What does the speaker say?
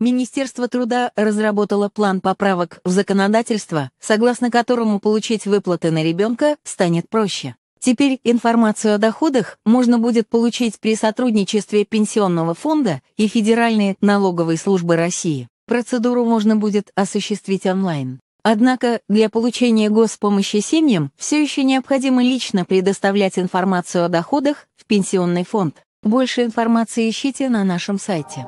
Министерство труда разработало план поправок в законодательство, согласно которому получить выплаты на ребенка станет проще. Теперь информацию о доходах можно будет получить при сотрудничестве Пенсионного фонда и Федеральной налоговой службы России. Процедуру можно будет осуществить онлайн. Однако для получения госпомощи семьям все еще необходимо лично предоставлять информацию о доходах в Пенсионный фонд. Больше информации ищите на нашем сайте.